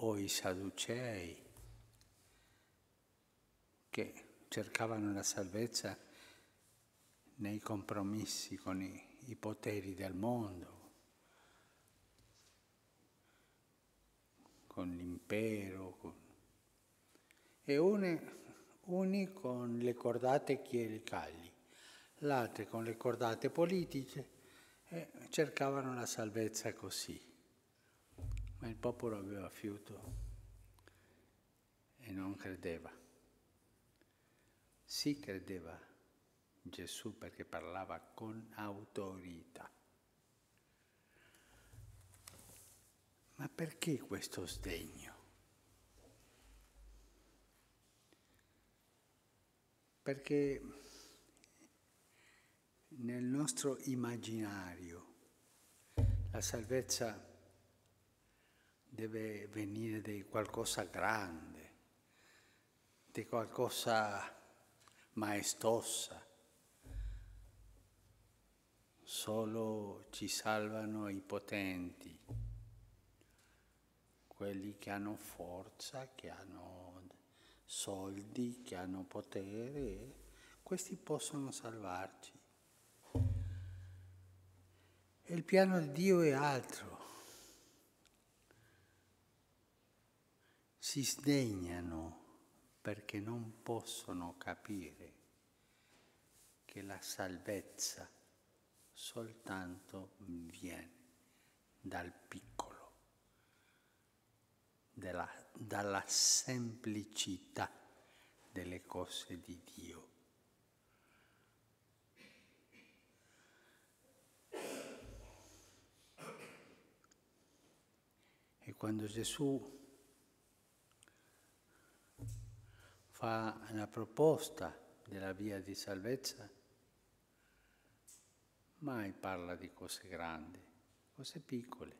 o i Sadducei che cercavano la salvezza nei compromessi con i, i poteri del mondo, con l'impero, con... e uni, uni con le cordate chiericali, l'altro con le cordate politiche e cercavano la salvezza così. Ma il popolo aveva fiuto e non credeva. Si credeva Gesù perché parlava con autorità. Ma perché questo sdegno? Perché nel nostro immaginario la salvezza deve venire di qualcosa grande, di qualcosa maestosa. Solo ci salvano i potenti, quelli che hanno forza, che hanno soldi, che hanno potere, questi possono salvarci. E il piano di Dio è altro. Si sdegnano perché non possono capire che la salvezza soltanto viene dal piccolo, della, dalla semplicità delle cose di Dio. E quando Gesù fa una proposta della via di salvezza, mai parla di cose grandi, cose piccole.